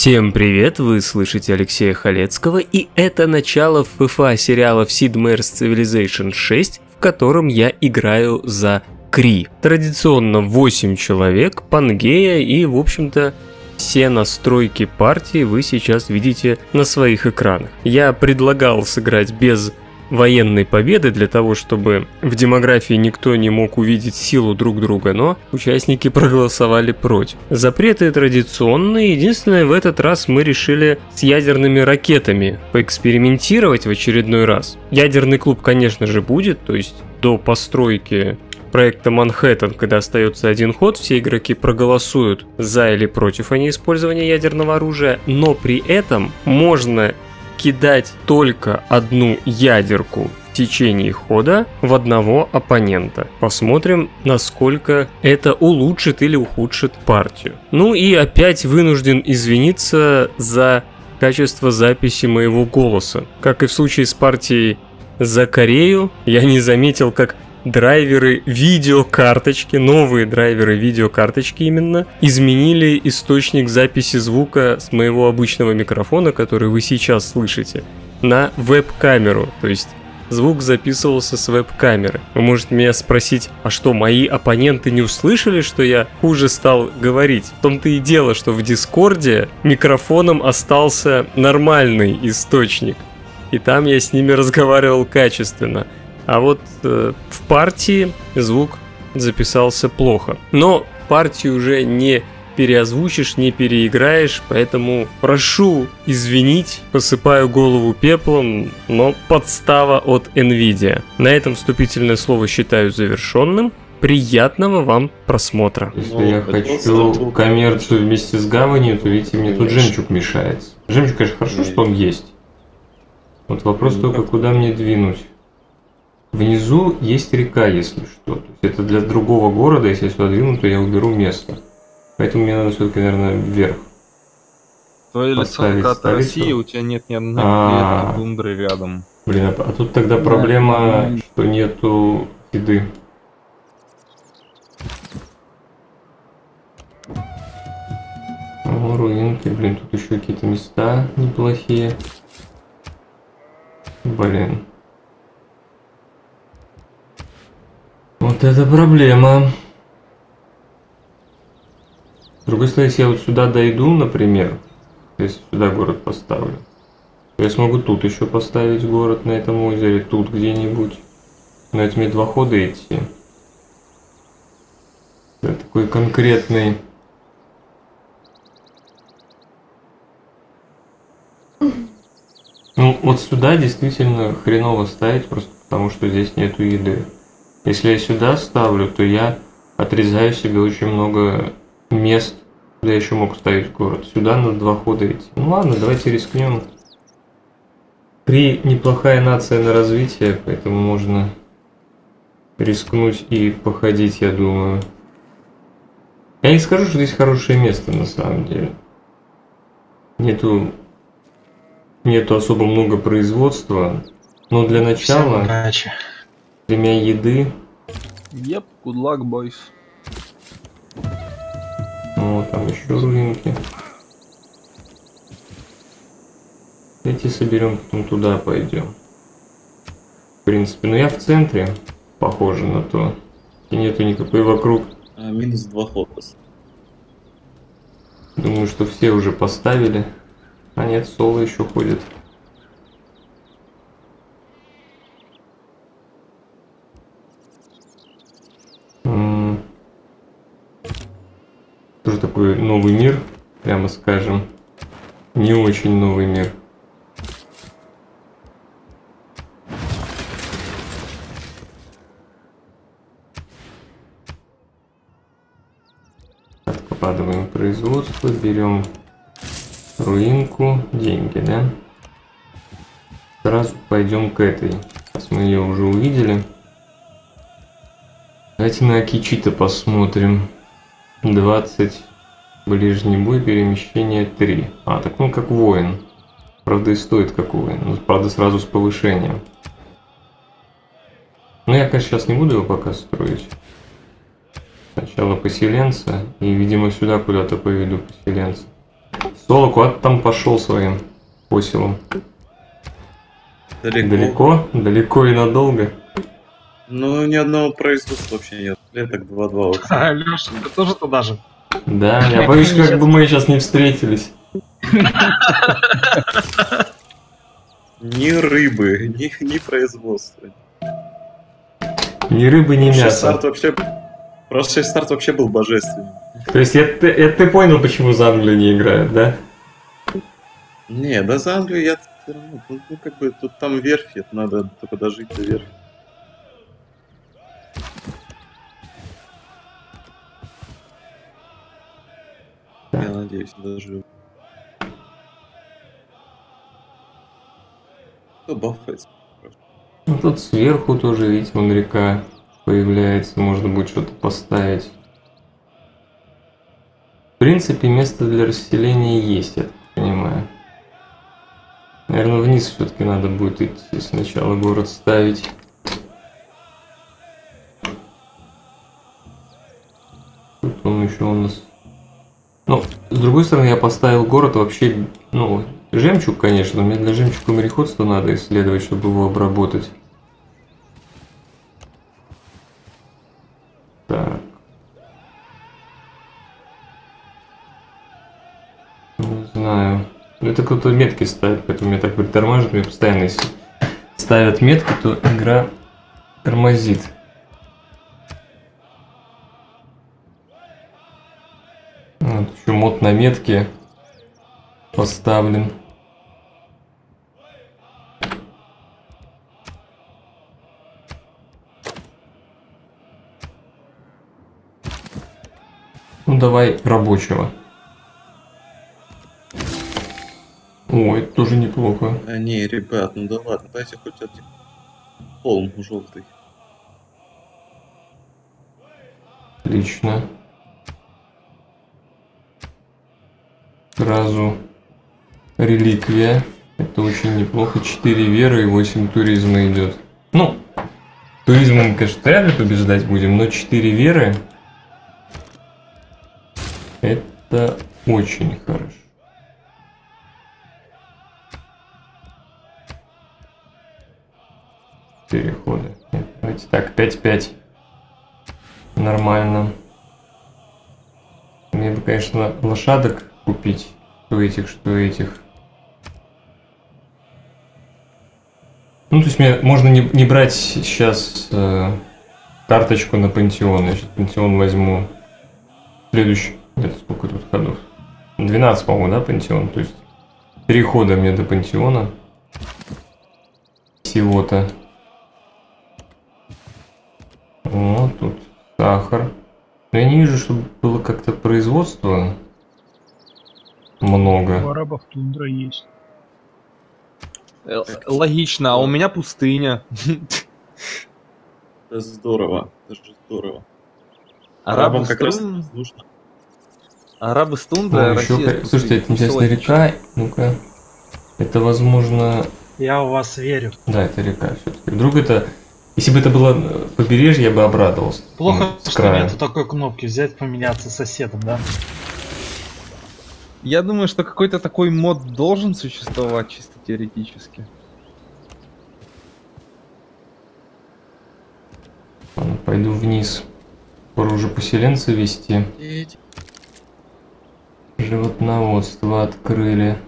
Всем привет, вы слышите Алексея Халецкого, и это начало ФФА сериала Sid Meier's Civilization 6, в котором я играю за Кри. Традиционно 8 человек, Пангея и, в общем-то, все настройки партии вы сейчас видите на своих экранах. Я предлагал сыграть без военной победы для того, чтобы в демографии никто не мог увидеть силу друг друга, но участники проголосовали против. Запреты традиционные, единственное, в этот раз мы решили с ядерными ракетами поэкспериментировать в очередной раз. Ядерный клуб, конечно же, будет, то есть до постройки проекта Манхэттен, когда остается один ход, все игроки проголосуют за или против они использования ядерного оружия, но при этом можно кидать только одну ядерку в течение хода в одного оппонента. Посмотрим, насколько это улучшит или ухудшит партию. Ну и опять вынужден извиниться за качество записи моего голоса. Как и в случае с партией за Корею, я не заметил, как драйверы видеокарточки, новые драйверы видеокарточки именно, изменили источник записи звука с моего обычного микрофона, который вы сейчас слышите, на веб-камеру. То есть звук записывался с веб-камеры. Вы можете меня спросить, а что, мои оппоненты не услышали, что я хуже стал говорить? В том-то и дело, что в Дискорде микрофоном остался нормальный источник. И там я с ними разговаривал качественно. А вот э, в партии звук записался плохо. Но партию уже не переозвучишь, не переиграешь, поэтому прошу извинить, посыпаю голову пеплом, но подстава от Nvidia. На этом вступительное слово считаю завершенным. Приятного вам просмотра. Если ну, я хочу коммерцию вместе с гаванью, то видите, мне тут жемчуг мешает. Жемчуг, конечно, хорошо, что он есть. Вот вопрос ну, только, куда мне двинуть. Внизу есть река, если что. То есть это для другого города, если я сюда двину, то я уберу место. Поэтому мне надо все-таки, наверное, вверх. Твоя лицо карта России, у тебя нет ни одной а тундры рядом. Блин, а тут тогда проблема, что нету еды. О, руинки, блин, тут еще какие-то места неплохие. Блин. Вот это проблема. С другой стороны, если я вот сюда дойду, например, если сюда город поставлю, то я смогу тут еще поставить город на этом озере, тут где-нибудь. Но это мне два хода идти. Это такой конкретный... Ну, вот сюда действительно хреново ставить, просто потому что здесь нету еды. Если я сюда ставлю, то я отрезаю себе очень много мест, куда я еще мог ставить город. Сюда на два хода идти. Ну ладно, давайте рискнем. При неплохая нация на развитие, поэтому можно рискнуть и походить, я думаю. Я не скажу, что здесь хорошее место на самом деле. Нету, нету особо много производства, но для начала... Удачи тремя еды. Yep, good luck, boys. О, там еще руинки. Эти соберем, потом туда пойдем. В принципе, ну я в центре, похоже на то. И нету никакой вокруг. А, минус два фокус. Думаю, что все уже поставили. А нет, соло еще ходит. Тоже такой новый мир, прямо скажем. Не очень новый мир. Откладываем производство, берем руинку, деньги, да? Сразу пойдем к этой. Сейчас мы ее уже увидели. Давайте на Акичита посмотрим. 20. Ближний бой, перемещение 3. А, так ну как воин. Правда и стоит как воин. Но, правда сразу с повышением. Но я, конечно, сейчас не буду его пока строить. Сначала поселенца. И, видимо, сюда куда-то поведу поселенца. Соло куда там пошел своим посилом? Далеко. Далеко? Далеко и надолго? Ну, ни одного производства вообще нет. Леток 2-2. А, Леша, ты тоже туда же? Да, я боюсь, как бы мы сейчас не встретились. Ни рыбы, ни, ни производства. Ни рыбы, ни мяса. старт вообще... Прошлый старт вообще был божественный. То есть это, это ты понял, почему за Англию не играют, да? Не, да за Англию я все равно... Ну, ну, как бы, тут там верфь, это надо только дожить до верфи. Я надеюсь, доживу. Кто бафается? Ну тут сверху тоже, видите, вон река появляется, можно будет что-то поставить. В принципе, место для расселения есть, я так понимаю. Наверное, вниз все-таки надо будет идти сначала город ставить. Тут он еще у нас... Ну, с другой стороны, я поставил город вообще, ну, жемчуг, конечно, но мне для жемчуга мореходства надо исследовать, чтобы его обработать. Так. Не знаю. Ну, Это кто-то метки ставит, поэтому меня так притормаживает. Мне постоянно, если ставят метки, то игра тормозит. Вот еще мод на метки поставлен. Ну давай рабочего. О, это тоже неплохо. А, не, ребят, ну да ладно, дайте хоть один холм желтый. Отлично. Сразу реликвия. Это очень неплохо. 4 веры и 8 туризма идет. Ну, туризмом, конечно, вряд ли побеждать будем, но 4 веры это очень хорошо. Переходы. Давайте так, 5-5. Нормально. Мне бы, конечно, лошадок купить. Что этих, что этих. Ну, то есть мне можно не, не брать сейчас э, карточку на пантеон. Я сейчас пантеон возьму. Следующий. Это сколько тут ходов? 12, по-моему, да, пантеон? То есть три хода мне до пантеона. Всего-то. Вот тут сахар. Но я не вижу, чтобы было как-то производство У много. арабов тундра есть. Э, Логично, а у меня пустыня. Это здорово, это же здорово. Арабы Арабам как раз нужно. Арабы с О, тундрой, а еще Россия Слушайте, это интересная река. Ну-ка. Это возможно... Я в вас верю. Да, это река все-таки. Вдруг это... Если бы это было побережье, я бы обрадовался. Плохо, Ну, что нету такой кнопки взять, поменяться соседом, да? Я думаю, что какой-то такой мод должен существовать чисто теоретически. Ладно, пойду вниз. Скоро уже поселенца вести. Животноводство открыли.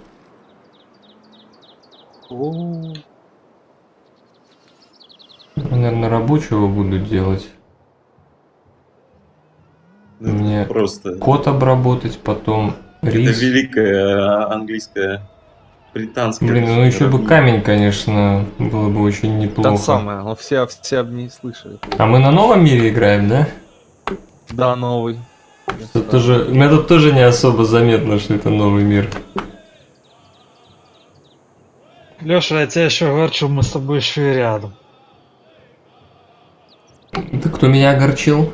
О, Наверное, рабочего буду делать. Мне просто. Кот обработать, потом Это рис. великая а, английская, британская. Блин, ну еще бы камень, конечно, было бы очень Та неплохо. самая, но все, все об ней слышали. А мы на новом мире играем, да? Да, новый. Тут тоже, у меня тут тоже не особо заметно, что это новый мир. Леша, я тебя еще огорчу, мы с тобой еще и рядом. Это кто меня огорчил?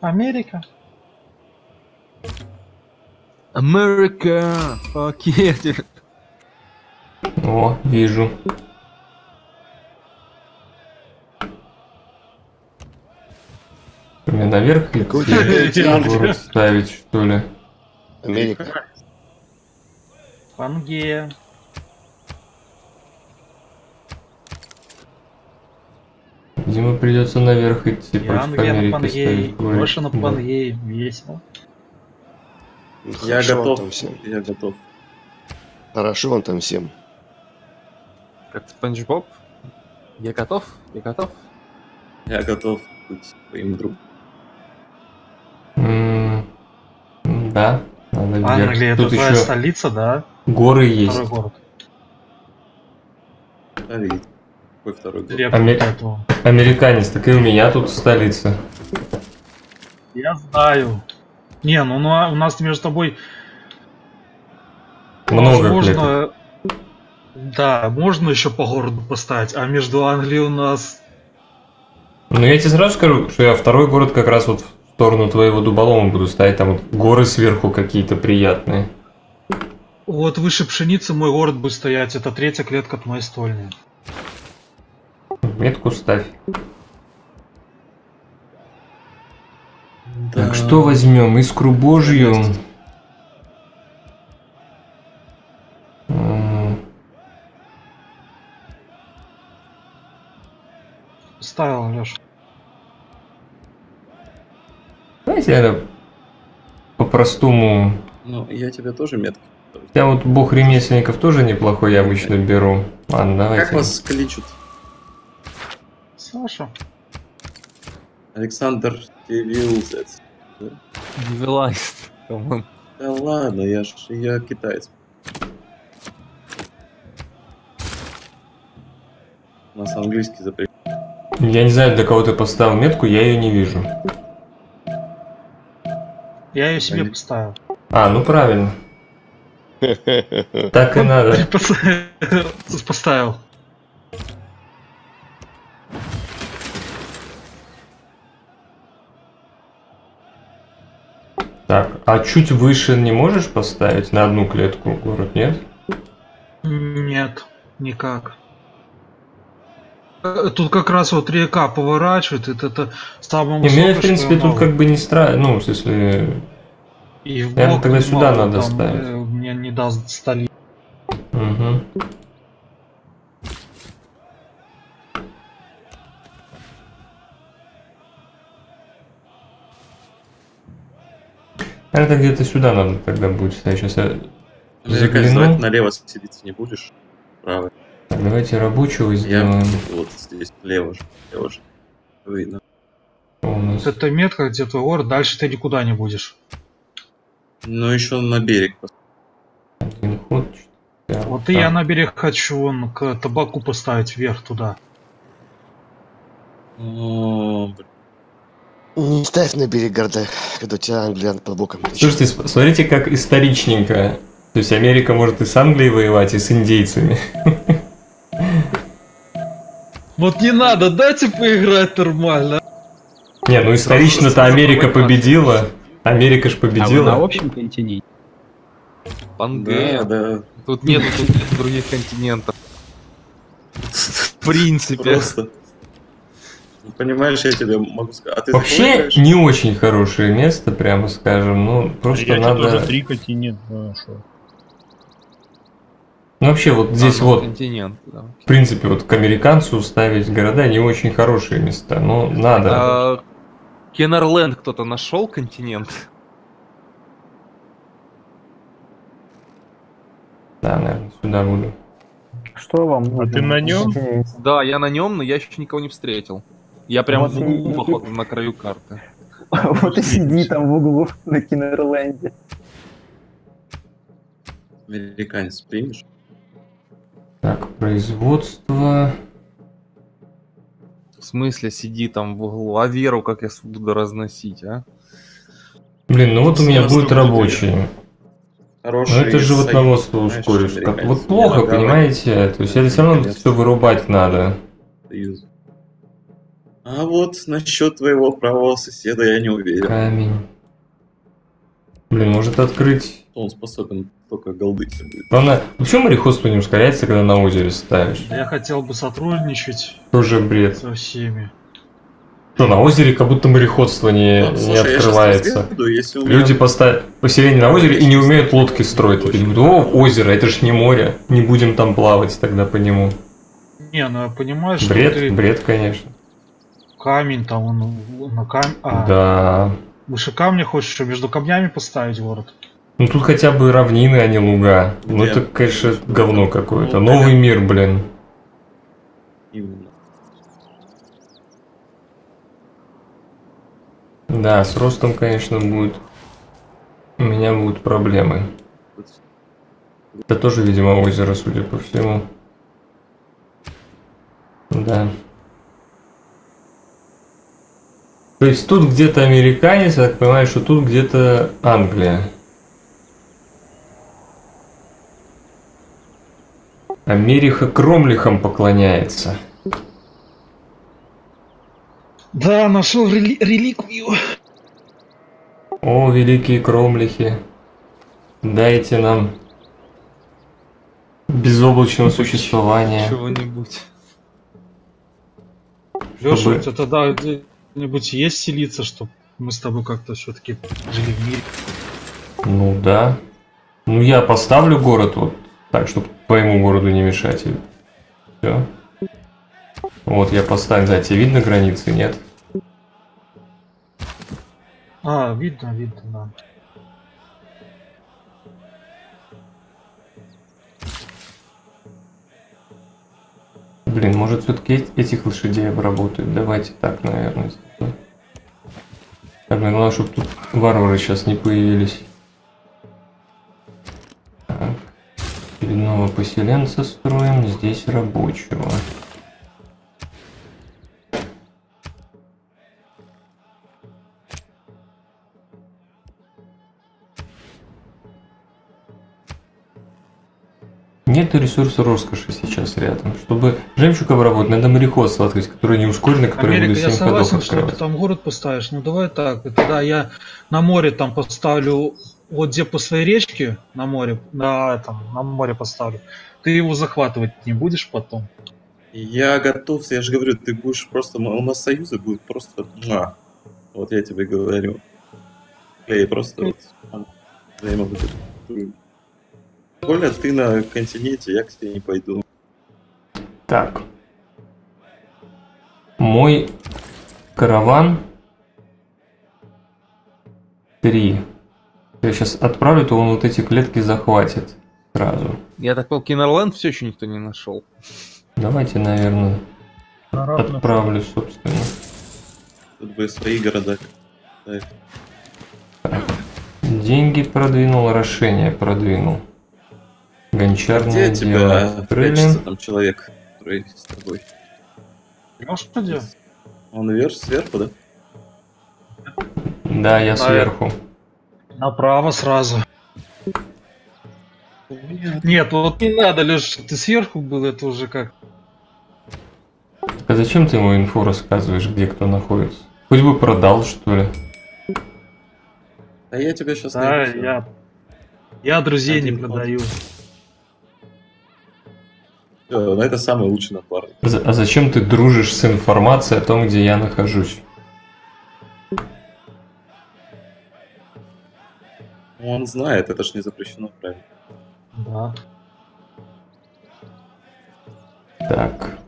Америка? Америка! Fuck yeah. О, вижу. Мне наверх город ставить, что ли? Америка. Пангея. Видимо, придется наверх идти И против Америки бой. Гоша на. Пангее. Весело. Ну, Я готов. там всем. Я готов. Хорошо он там всем. Как Спанч Боб? Я готов? Я готов? Я готов быть твоим другом. М, Да, надо вверх. Англия это Тут твоя еще столица, да? горы есть. Второй город. Давид. Какой второй год? Река Аме- этого. Американец, так и у меня тут столица. Я знаю. Не, ну ну, а у нас между тобой Много клеток. можно. Да, можно еще по городу поставить, а между Англией у нас Ну я тебе сразу скажу, что я второй город как раз вот в сторону твоего дуболома буду ставить, там вот горы сверху какие-то приятные. вот выше пшеницы мой город будет стоять, это третья клетка от моей стольни. Метку ставь. Да. Так, что возьмем? Искру Божью. Ставил, Леша. Знаете, это по-простому. Ну, я тебе тоже метки. Я вот бог ремесленников тоже неплохой я обычно беру. Ладно, давайте. Как вас кличут? Саша. Александр Тевилзец. Девилайст. Камон. Да ладно, я ж я китаец. У нас английский запрет. Я не знаю, для кого ты поставил метку, я ее не вижу. Я ее себе Али- поставил. А, ну правильно. Так и надо. Поставил. Так, а чуть выше не можешь поставить на одну клетку город, нет? Нет, никак. Э, Тут как раз вот река поворачивает, это, это самое И мне, в высокое, принципе, тут как бы не страшно. Ну, смысле... И в бок тогда сюда мало, надо ставить. э, Мне не даст столица. Угу. Это где-то сюда надо тогда будет ставить. Сейчас я Американец, загляну. налево сидеться не будешь. Право. Так, давайте рабочего Я сделаем. вот здесь, лево же. Лево же. Видно. Вот эта метка, где твой город, дальше ты никуда не будешь. Ну еще на берег. Один ход. четыре. Вот и Так. я на берег хочу вон к табаку поставить вверх туда. О, блин. Не ставь на берег города, когда у тебя Англия под боком. Слушайте, смотрите, как историчненько. То есть Америка может и с Англией воевать, и с индейцами. Вот не надо, дайте поиграть нормально. Не, ну исторично-то Америка победила. Америка ж А вы на победила. общем континенте? Пангея. Да, да. Тут нету тут нету других континентов. В принципе. Просто. Ну, Понимаешь, я тебе могу сказать. А ты Вообще играешь? не очень хорошее место, прямо скажем. Ну, просто Я надо... тоже три континента. ну, шо. Ну, вообще, вот здесь А, ну, вот, Континент, да. в принципе, вот к американцу ставить города не очень хорошие места. Но надо. А, Кеннерленд кто-то нашел континент? Да, наверное, сюда буду. Что вам нужно? А ты на нем? Да, я на нем, но я еще никого не встретил. Я прям Вот в углу, и- походу, на краю карты. Вот и сиди там в углу на Кинерленде. Американец примешь? Так, производство. В смысле, сиди там в углу, а веру как я буду разносить, а? Блин, ну вот у меня будет рабочий. Ну Хороший это союз, животноводство знаешь, ускоришь. Вот плохо, понимаете? То есть это все равно все вырубать надо. союз. А вот насчет твоего правого соседа я не уверен. Камень. Блин, может открыть... Он способен только голдыть. Главное, почему мореходство не ускоряется, когда на озере ставишь? Я хотел бы сотрудничать Тоже бред. со всеми. Что, на озере как будто мореходство не, Вот, не слушай, открывается. разведу, если меня- Люди поставят поселение на озере и не умеют лодки строить. Такие думают, о, озеро, это же не море, не будем там плавать тогда по нему. Не, ну я понимаю, что Бред, ты бред, конечно. Камень там, он, на камень... А, Да. выше камня хочешь что, между камнями поставить город? Ну тут хотя бы равнины, а не луга. Ну Где? это, конечно, говно какое-то. Ну, Новый понятно. мир, блин. Именно. Да, с ростом, конечно, будет... У меня будут проблемы. Это тоже, видимо, озеро, судя по всему. Да. То есть тут где-то американец, я так понимаю, что тут где-то Англия. Америка кромлихам поклоняется. Да, нашел рели- реликвию. О, великие кромлихи, дайте нам безоблачного существования. Чего-нибудь. Леша, Чтобы- тебя тогда где-нибудь есть селиться, чтобы мы с тобой как-то все-таки жили в мире? Ну да. Ну я поставлю город вот так, чтобы твоему городу не мешать. Все. Вот я поставил, да, тебе видно границы, нет? А, видно, видно, да. Блин, может все-таки этих лошадей обработают? Давайте так, наверное. мне главное, чтобы тут варвары сейчас не появились. Так. Очередного поселенца строим, здесь рабочего. Нет ресурса роскоши сейчас рядом. Чтобы жемчуг обработать, надо мореходство открыть, которое не ускорено, которое Америка, будет я 7 ходов согласен, что ты там город поставишь. Ну давай так, тогда я на море там поставлю, вот где по своей речке на море, на этом, на море поставлю. Ты его захватывать не будешь потом? Я готов, я же говорю, ты будешь просто... У нас союзы будет просто... муа. Вот я тебе говорю. Я просто вот... там взаимовыгодно. Коля, ты на континенте, я к тебе не пойду. Так. Мой караван 3. Я сейчас отправлю, то он вот эти клетки захватит сразу. Я так понял, Кинерленд все еще никто не нашел. Давайте, наверное, Араб на- отправлю, собственно. Тут бы свои города. Деньги продвинул, орошение продвинул. Гончарное Где тебя прячется там человек, который с тобой? Где? Он вверх, сверху, да? Да, я сверху. Направо сразу. Нет, вот не надо, Леша, ты сверху был, это уже как... А зачем ты ему инфу рассказываешь, где кто находится? Хоть бы продал, что ли. А я тебя сейчас Да, я... Я друзей не Один ход. Продаю. Ну это самый лучший напарник. За- А зачем ты дружишь с информацией о том, где я нахожусь? Он знает, это ж не запрещено, правильно? Да. Так.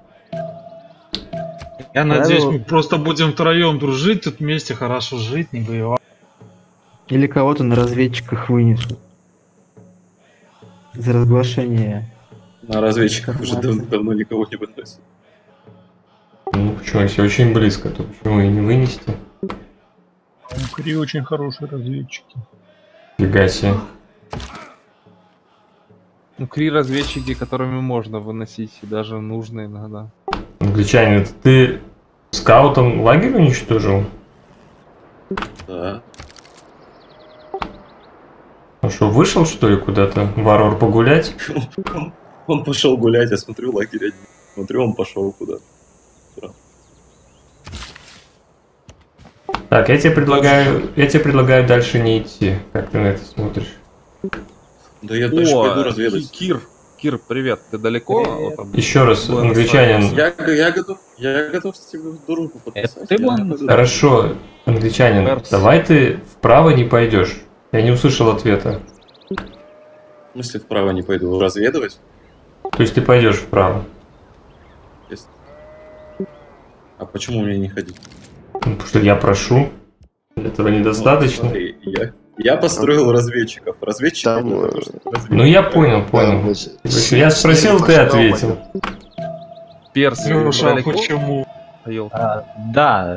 Я надеюсь, мы просто будем втроем дружить, тут вместе хорошо жить, не воевать. Или кого-то на разведчиках вынесут. За разглашение. На разведчиках уже Информация. дав- давно никого не выносит. Ну почему, если очень близко, то почему и не вынести? У Кри очень хорошие разведчики. Фига себе. Ну, Кри разведчики, которыми можно выносить, и даже нужно иногда. Англичанин, это ты скаутом лагерь уничтожил? Да. Ну что, вышел что ли куда-то, варвар, погулять? Он, пошел гулять, я смотрю, лагерь один. Смотрю, он пошел куда. Так, я тебе предлагаю, я тебе предлагаю дальше не идти. Как ты на это смотришь? Да я дальше пойду разведать. Кир, Кир, привет, ты далеко? Привет. Вот, Еще раз, Буэнос англичанин. Я, я готов, я готов с тебе в дружбу подписать. Ты Я готов. Хорошо, англичанин, Перс. давай ты вправо не пойдешь. Я не услышал ответа. В смысле вправо не пойду? Разведывать? То есть ты пойдешь вправо. А почему мне не ходить? Ну, Потому что я прошу. Этого недостаточно. Смотри, я, я построил разведчиков. Разведчики Там, для э, разведать. Ну я понял, понял. Да, значит, Я спросил, ты ответил. Перс, а далеко? почему? А, да,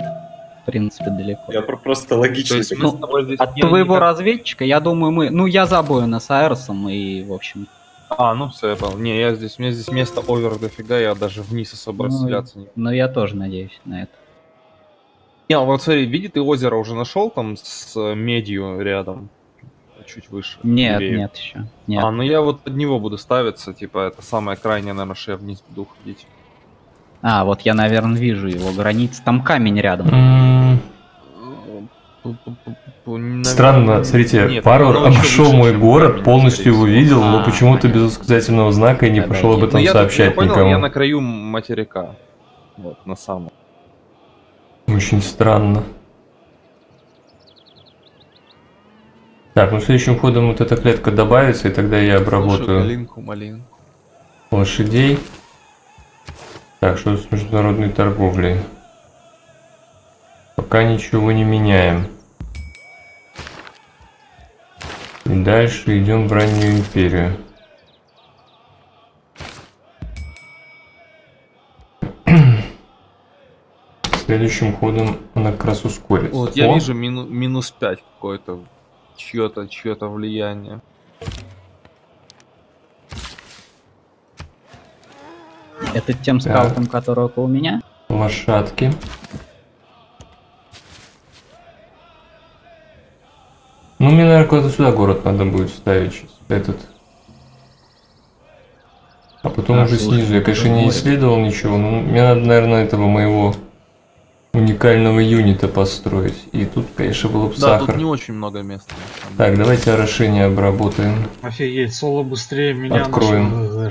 в принципе, далеко. Я про- просто То логично. есть мы Ну, с От твоего никак- разведчика, я думаю, мы... Ну, я за Буэнос Айресом, и, в общем... А, ну все, я понял. Не, я здесь, у меня здесь место овер дофига, я даже вниз особо Ну, расселяться не... Но я тоже надеюсь на это. Не, вот смотри, види, ты озеро уже нашел там с э, медью рядом? Чуть выше. Нет, левее. нет еще. Нет. А, ну я вот под него буду ставиться, типа, это самое крайнее, наверное, что я вниз буду уходить. А, вот я, наверное, вижу его границы. Там камень рядом. Наверное, Странно, смотрите, нет, Парвар обошел мой чем город, камень, полностью его видел, но А, почему-то понятно. без восклицательного знака и не Да, пошел да, об этом Ну, я, тут- я сообщать понял, никому. я на краю материка. Вот, на самом. Очень странно. Так, ну следующим ходом вот эта клетка добавится, и тогда я обработаю Галинку, малинку. лошадей. Так, что с международной торговлей? Пока ничего не меняем. И дальше идем в раннюю империю. Следующим ходом она как раз ускорится. Вот, я О, вижу мину- минус 5 какое-то. Чье-то, чье-то влияние. Это тем Да. скаутом, который около меня? лошадки. Ну, мне, наверное, куда-то сюда город надо будет ставить сейчас, этот. А потом А, уже слушай, снизу. Я, конечно, не исследовал ничего, но мне надо, наверное, этого моего уникального юнита построить. И тут, конечно, было бы Да, сахар. тут не очень много места. Так, давайте орошение обработаем. Офигеть, Соло быстрее меня Откроем.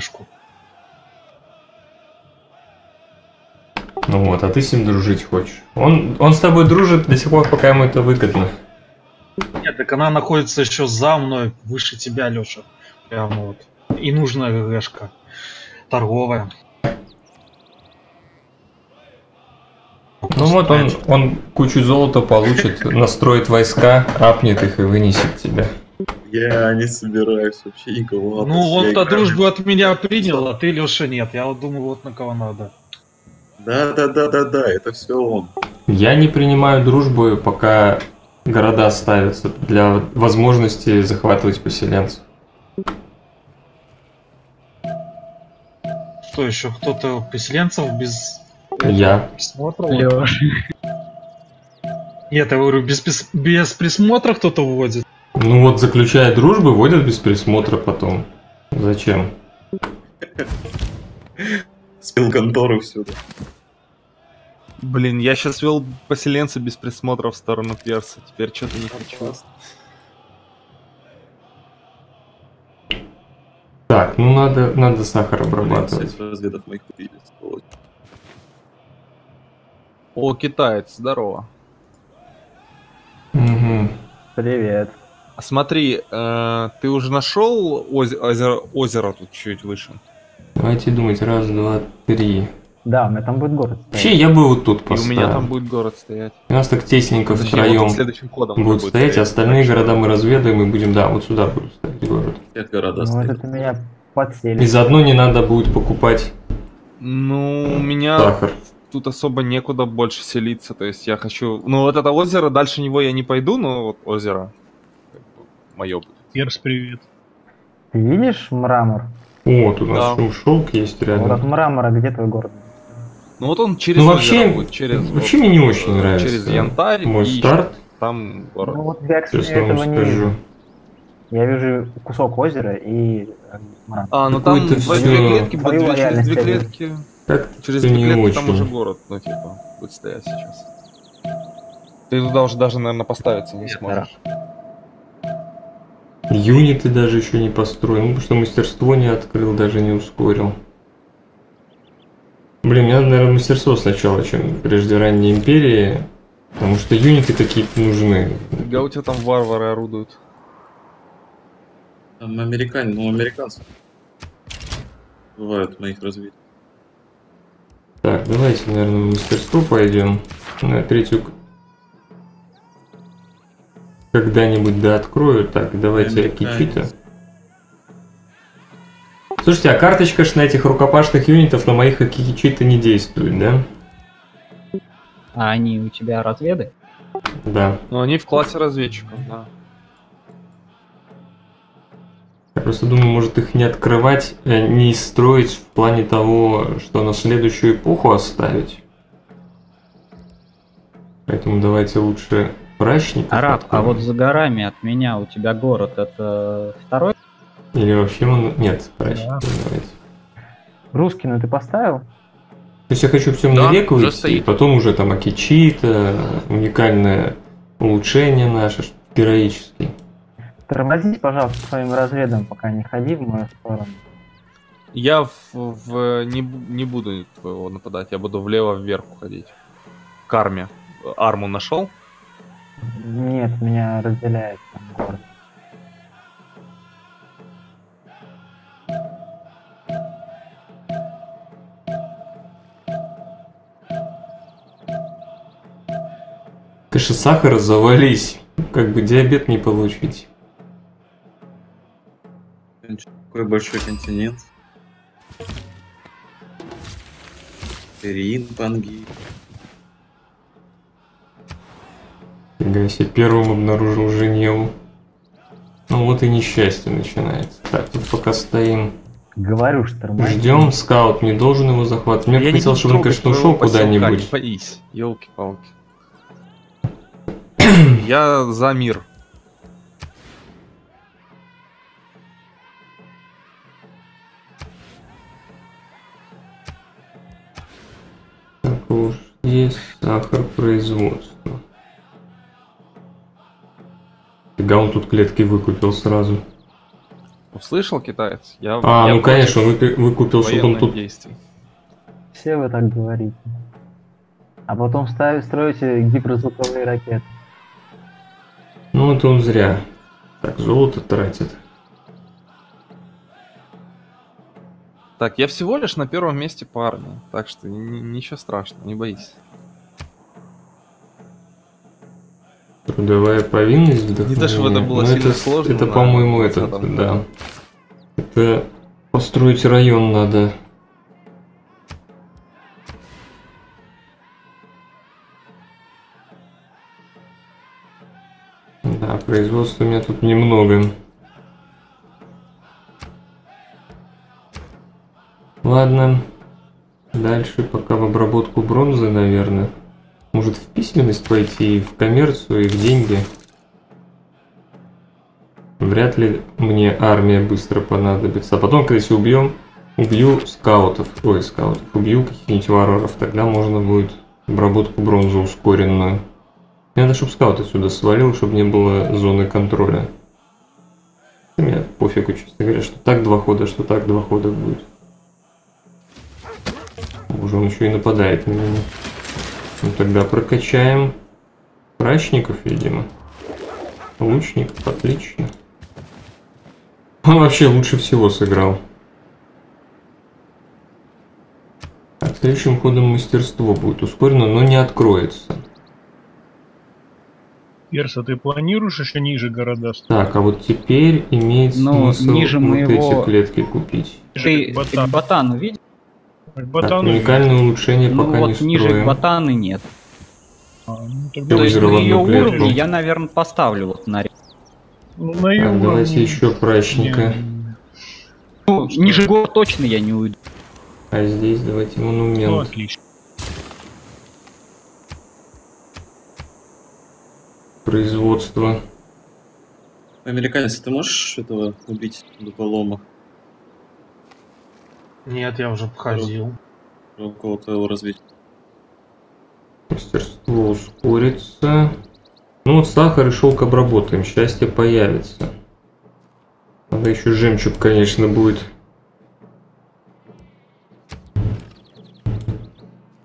Ну вот, а ты с ним дружить хочешь. Он, он с тобой дружит до сих пор, пока ему это выгодно. Нет, так она находится еще за мной, выше тебя, Леша. Прямо вот. И нужная ГГшка. Торговая. Ну вот он, он кучу золота получит, настроит войска, апнет их и вынесет тебя. Я не собираюсь вообще никого. Ну, он-то дружбу от меня принял, а ты, Леша, нет. Я вот думаю, вот на кого надо. Да, да, да, да, да, это все он. Я не принимаю дружбу, пока города ставятся для возможности захватывать поселенцев. Что еще? Кто-то поселенцев без Я. присмотра? Нет, я говорю, без, пис- без присмотра кто-то вводит. Ну вот, заключая дружбы, вводят без присмотра потом. Зачем? Спил контору всюду. Блин, я сейчас вел поселенца без присмотра в сторону перса. Теперь что-то не хочу. Так, ну надо, надо сахар обрабатывать. Разведов моих. О, китаец, здорово. Угу. Привет. А смотри, э, ты уже нашел озе- озеро, озеро тут чуть выше? Давайте думать. Раз, два, три. Да, у меня там будет город. Вообще, я бы вот тут И у поставил. меня там будет город стоять. У нас так тесненько Точнее, втроем вот следующим ходом будут будет стоять, а остальные города мы разведаем и будем, да, вот сюда будут ставить город. Всех города Ну, стоит. это ты меня подсели. И заодно не надо будет покупать Ну, у меня сахар. тут особо некуда больше селиться, то есть я хочу... Ну, вот это озеро, дальше него я не пойду, но вот озеро мое будет. Перс, привет. Ты видишь мрамор? О, тут у нас Да. шелк есть Вот от рядом. мрамора где твой город? Ну вот он через Ну, озеро вообще- будет, через... вообще вот, мне не очень э, нравится Через янтарь Мой и старт, там город. Ну вот я, кстати, честно этого не скажу. вижу. Я вижу кусок озера и э. А, ну там две клетки, две- через две клетки... Как Через Ты две не клетки там очень. уже город, ну типа, будет стоять сейчас. Ты туда уже даже, наверное, поставиться не сможешь. Юниты даже еще не построил, ну, потому что мастерство не открыл, даже не ускорил. Блин, мне надо, наверное, мастерство сначала, чем прежде ранней империи, потому что юниты какие-то нужны. Где у тебя там варвары орудуют? Там американе, ну американцы. Бывают моих развитий. Так, давайте, наверное, в мастерство пойдем. На третью... Когда-нибудь да открою. Так, давайте Американец. Слушайте, а карточка ж на этих рукопашных юнитов на моих Акичита не действует, да? А они у тебя разведы? Да. Ну, они в классе разведчиков, да. Я просто думаю, может их не открывать, э, не строить в плане того, что на следующую эпоху оставить. Поэтому давайте лучше прачников Араб, а вот за горами от меня у тебя город, это второй? Или вообще он... Нет, прачников Да. давайте. Русский, ну ты поставил? То есть я хочу в темный Да, век уже уйти, стоит. потом уже там Акичита, уникальное улучшение наше, героический. Тормозись, пожалуйста, своим разведом, пока не ходи в мою сторону. Я в, в- не, не буду твоего нападать, я буду влево вверх уходить. К арме. Арму нашел? Нет, меня разделяет там город. Конечно, сахара завались, как бы диабет не получить. Какой большой континент. Рин, Панги. Фига себе, первым обнаружил Женеву. Ну вот и несчастье начинается. Так, тут пока стоим. Говорю, что. Ждем, скаут не должен его захватывать. Мне Я хотел, чтобы он, конечно, ушел куда-нибудь. Елки-палки. Я за мир. Так уж есть сахар производства. Фига он тут клетки выкупил сразу. Услышал, китаец? Я, А, я ну конечно, он выкупи- выкупил, чтобы он тут... действий. Все вы так говорите. А потом ставите, строите гиперзвуковые ракеты. Ну это он зря. Так, золото тратит. Так, я всего лишь на первом месте по армии, так что ничего страшного, не боись. Трудовая повинность Не то, чтобы это было Ну, сильно это, сложно Это, по-моему, это, 20-м. да. Это построить район надо. Да, производства у меня тут немного. Ладно. Дальше пока в обработку бронзы, наверное. Может в письменность пойти, и в коммерцию, и в деньги. Вряд ли мне армия быстро понадобится. А потом, когда если убьем, убью скаутов. Ой, скаутов. Убью каких-нибудь варваров. Тогда можно будет обработку бронзы ускоренную. Мне надо, чтобы скаут отсюда свалил, чтобы не было зоны контроля. Мне пофигу, честно говоря, что так два хода, что так два хода будет. Уже он еще и нападает на меня. Ну тогда прокачаем прачников, видимо. Лучников, отлично. Он вообще лучше всего сыграл. Так, следующим ходом мастерство будет ускорено, но не откроется. Перса, ты планируешь еще ниже города строить? Так, а вот теперь имеет Ну, смысл ниже вот моего- эти клетки купить. Ты, ты Ботан. Так, Ботану- уникальное улучшение Ну пока не вот ниже строим. ботаны нет. А, ну, тогда Я То есть на ее уровне я, наверное, поставлю вот на Ну, на ее Так, давайте еще прачника. Не, Ну, ниже гор точно я не уйду. А здесь давайте Ну, монумент. отлично. Производство. Американец, ты можешь этого убить дуболома? Нет, я уже обходил. Около твоего развития. Мастерство ускорится. Ну вот сахар и шелк обработаем. Счастье появится. Надо еще жемчуг, конечно, будет.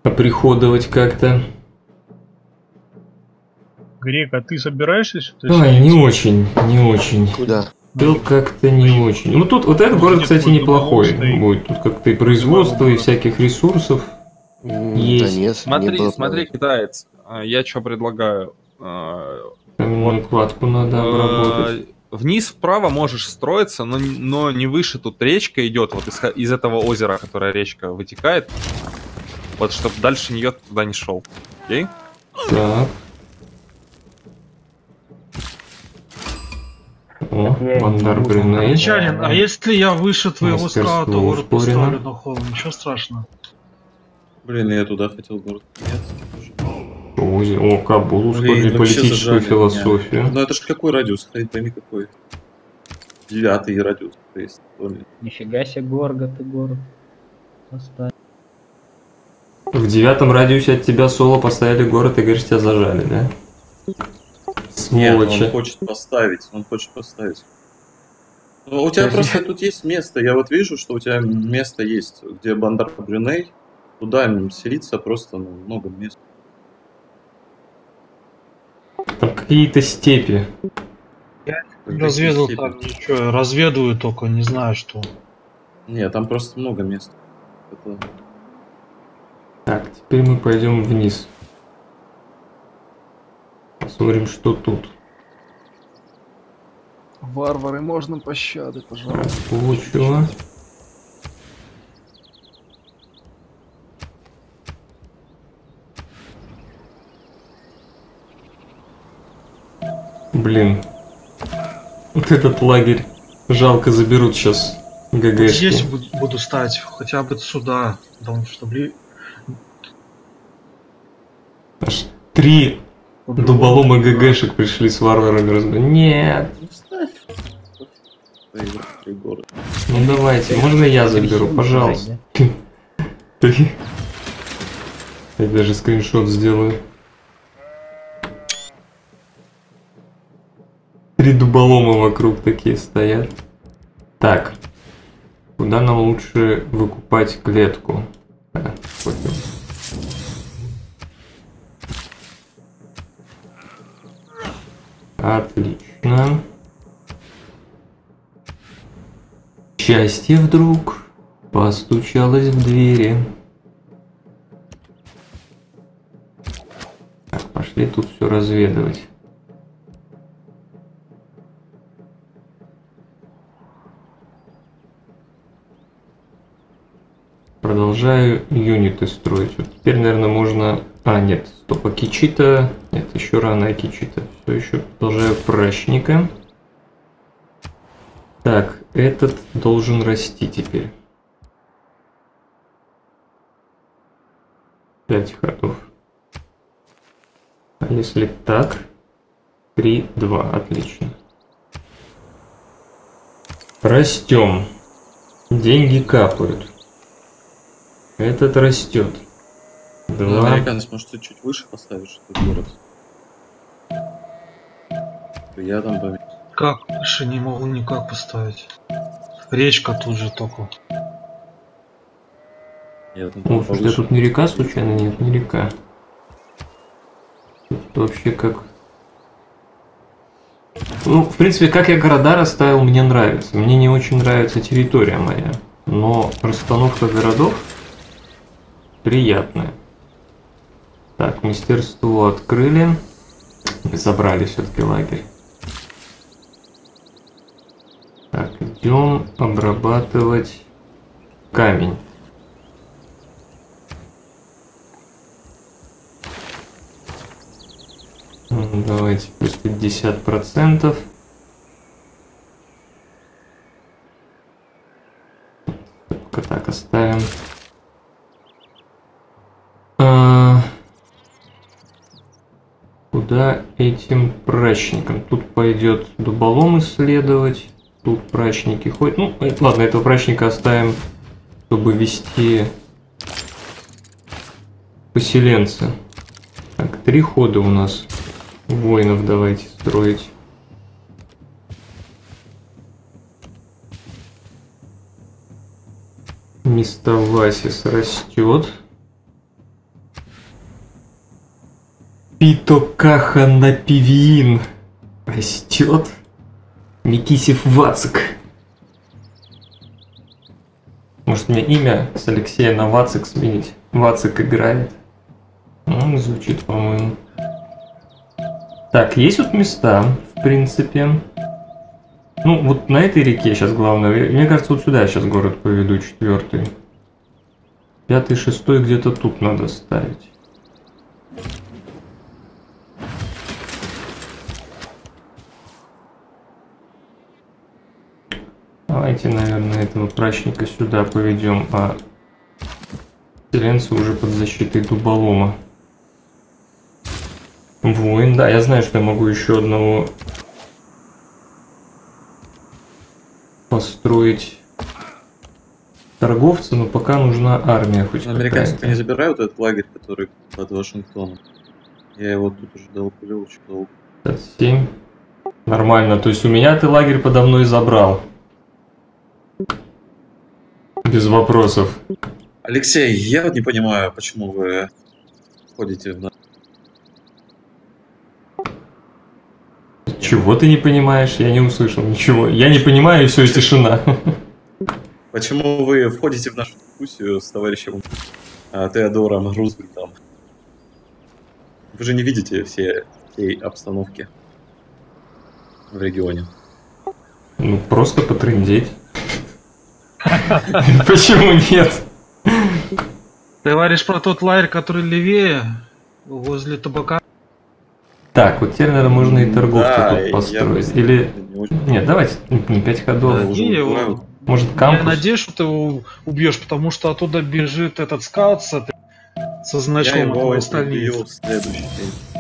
Оприходовать как-то. Грек, а ты собираешься сюда? Ой, не очень, не очень. Куда? Был как-то не очень. Ну тут вот этот город, кстати, неплохой будет. Тут как-то и производство, и всяких ресурсов. Есть. Да нет, не Смотри, смотри, китаец. А, Я что предлагаю? А, Каменную кладку надо обработать. э, Вниз вправо можешь строиться, но, но не выше тут речка идет, вот из, из этого озера, которое речка вытекает. Вот, чтобы дальше нее туда не шел. Окей? Так. О, Бандар Гринейд. Англичанин, а если я выше твоего Мастерство скаута город поставлю на холм, ничего страшного. Блин, я туда хотел город. Нет. О, Кабул ускорили политическую философию. Ну это ж какой радиус? Хрен пойми какой. Девятый радиус. То есть, то. Нифига себе горго ты город. Поставь. В девятом радиусе от тебя соло поставили город и говоришь, тебя зажали, да? Нет, он Сволочи. хочет поставить, он хочет поставить. Ну, у тебя просто тут есть место. Я вот вижу, что у тебя место есть, где Бандар Брюней. Туда селиться просто ну, много мест. Там какие-то степи. Разведал Какие степи? же, что, разведываю только, не знаю что. Нет, там просто много мест. Это- Так, теперь мы пойдем вниз. Посмотрим, что тут. Варвары, можно пощады, пожалуйста. Почва. Блин. Вот этот лагерь. Жалко заберут сейчас Вот ГГшки. здесь буду, буду ставить, хотя бы сюда, потому что, блин, Аж три дуболома ГГшек пришли с варварами разбить. Нет. Ну, давайте, можно я заберу, пожалуйста. Я даже скриншот сделаю. Три дуболома вокруг такие стоят. Так. Куда нам лучше выкупать клетку? А. Отлично. Счастье вдруг постучалось в двери. Так, пошли тут все разведывать. Продолжаю юниты строить. Вот теперь, наверное, можно... А, нет, стоп, а Кичита... Нет, еще рано Кичита. Все еще продолжаю прачника. Так, этот должен расти теперь. Пять ходов. А если так? Три, два, отлично. Растем. Деньги капают. Этот растет. Ну, Два. американец, может, ты чуть выше поставишь этот город? Я там бы... как выше не могу никак поставить. Речка тут же только. Я там слушай, а тут не река случайно? Нет, не река. Тут вообще как... Ну, в принципе, как я города расставил, мне нравится. Мне не очень нравится территория моя. Но расстановка городов приятная. Так, мастерство открыли. Забрали все-таки лагерь. Так, идем обрабатывать камень. М, Давайте плюс 50 процентов. Пока так оставим. А, куда этим прачникам. Тут пойдет дуболом исследовать, тут прачники ходят. Ну, э, ладно, этого прачника оставим, чтобы вести поселенца. Так, три хода у нас воинов давайте строить. места. Мистовасис растет. Питокаха напивин растет. Никисев Вацик. Может мне имя с Алексея на Вацик сменить? Вацик играет. Ну, звучит, по-моему. Так, есть вот места, в принципе. Ну, вот на этой реке сейчас главное. Мне кажется, вот сюда я сейчас город поведу, четвертый. Пятый, шестой где-то тут надо ставить. Давайте, наверное, этого прачника сюда поведем, а Селенцы уже под защитой дуболома. Воин, да, я знаю, что я могу еще одного построить торговца, но пока нужна армия хоть Американцы какая-то. не забирают этот лагерь, который под Вашингтоном. Я его тут уже долбил очень долго. 57. Нормально, то есть у меня ты лагерь подо мной забрал. Без вопросов. Алексей, я вот не понимаю, почему вы ходите в... Чего ты не понимаешь? Я не услышал ничего. Я не понимаю, и все, тишина. Почему вы входите в нашу дискуссию с товарищем а, Теодором Рузвельтом? Вы же не видите все, всей обстановки в регионе. Ну, просто потрындеть. Почему нет? Ты говоришь про тот лагерь, который левее, возле табака? Так, вот теперь, наверное, можно и торговца Да, тут я построить. просто Или... Нет, давайте не 5 ходов. Да, убивают. Может, Я кампус? надеюсь, что ты его убьешь, потому что оттуда бежит этот скаут с этой- со Я значком его этого в следующий день.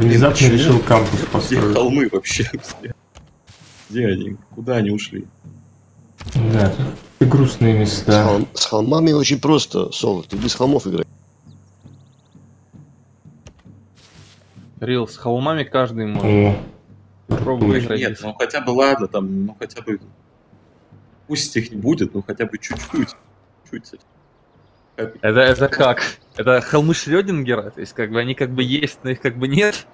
Внезапно Почему? решил кампус Где построить. холмы вообще? Где? Где они? Куда они ушли? Да, и грустные С, места. холм- с холмами очень просто, Сол. Ты без холмов играешь. Рил, с холмами каждый может. О, Попробуй Ой. Нет, ну хотя бы ладно, там, ну хотя бы... Пусть их не будет, но хотя бы чуть-чуть. Чуть совсем. Капельку. Это, это как? Это холмы Шрёдингера? То есть, как бы они как бы есть, но их как бы нет?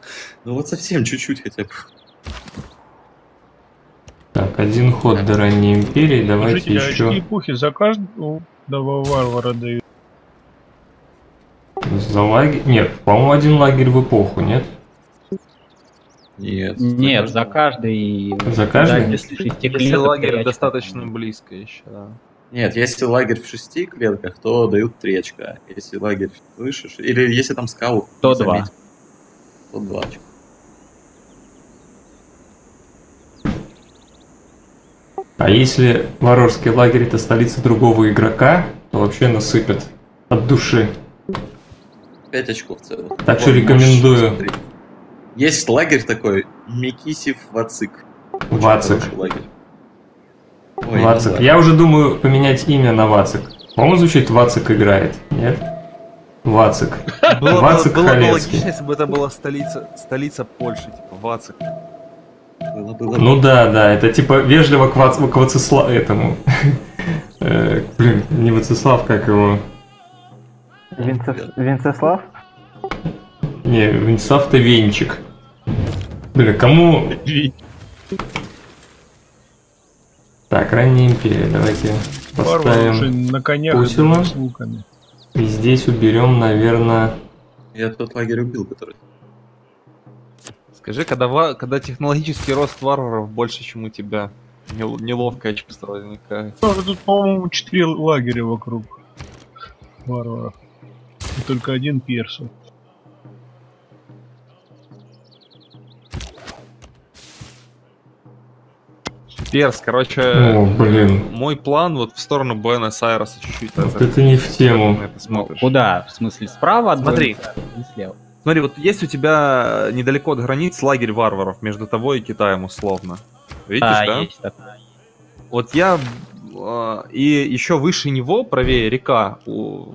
Ну вот совсем чуть-чуть хотя бы. Так, один ход до ранней империи, давайте Слушайте, а очки еще эпохи за каждого варвара дают. за лагерь. Нет, по-моему, один лагерь в эпоху, нет? Нет. Нет, за каждый... За каждый? Да, Если, если лагерь достаточно близко еще, да. Нет, если лагерь в шести клетках, то дают три очка. Если лагерь выше, или если там скаут, То два. то два очка. А если варварский лагерь это столица другого игрока, то вообще насыпят от души. Пять очков целых. Так что рекомендую. Есть лагерь такой, Микисев Вацик. Вацик. лагерь. Ой, Вацик. Я уже думаю поменять имя на Вацик. По-моему, звучит Вацик играет. Нет? Вацик. Было, Вацик было, было бы Халецкий. логично, если бы это была столица, столица Польши, типа Вацик. Было, было. Ну да, да, это типа вежливо к, Вац... к Вацислав... этому. Э, Блин, не Вацислав, как его. Винце- Винцеслав? Не, Венцислав-то Венчик. Блин, кому... Так, ранняя империя, давайте поставим. уже на конях с луками. И здесь уберем, наверное... Я тот лагерь убил, который... Скажи, когда, ва- когда технологический рост варваров больше, чем у тебя, нел- неловкое чувство возникает. Тоже тут, по-моему, четыре лагеря вокруг варваров. И только один персов. Перс, короче, О, блин. мой план вот в сторону Буэнос-Айреса чуть-чуть. Вот это не в тему. Ну, куда? В смысле, справа от Смотри. Или слева? Смотри, вот есть у тебя недалеко от границ лагерь варваров между тобой и Китаем условно. Видишь, Да, да? есть такая. Вот я э, и еще выше него, правее река, у-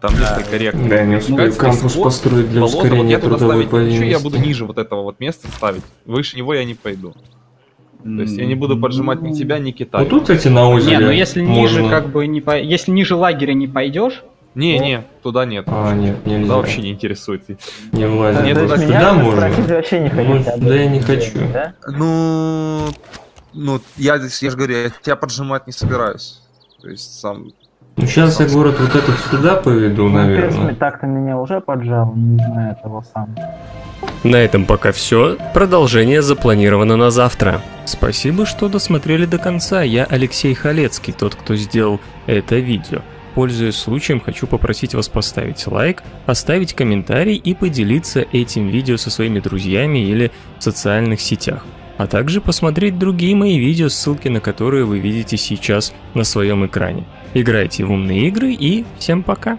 Там несколько рек. Да, я не успею кампус вот построить для болото, вот ускорения я туда трудовой ставить не хочу, я буду повинности. ниже вот этого вот места ставить. Выше него я не пойду. То есть я не буду поджимать ни тебя, ни Китай. Вот тут, кстати, на озере Не, ну если ниже можно- как бы не по... если ниже лагеря не пойдешь, Не, не, туда нет. А, нет, Туда нельзя. вообще не интересует. Не влазит. Нет, туда- туда можно. вообще не Ну, хотите. об да я не хочу. да? Ну, ну, я, я же говорю, я тебя поджимать не собираюсь. То есть сам. Ну, сейчас я город вот этот сюда поведу, Ну, в принципе, наверное. так-то меня уже поджал, не знаю этого сам. На этом пока все. Продолжение запланировано на завтра. Спасибо, что досмотрели до конца. Я Алексей Халецкий, тот, кто сделал это видео. Пользуясь случаем, хочу попросить вас поставить лайк, оставить комментарий и поделиться этим видео со своими друзьями или в социальных сетях. А также посмотреть другие мои видео, ссылки на которые вы видите сейчас на своем экране. Играйте в умные игры и всем пока!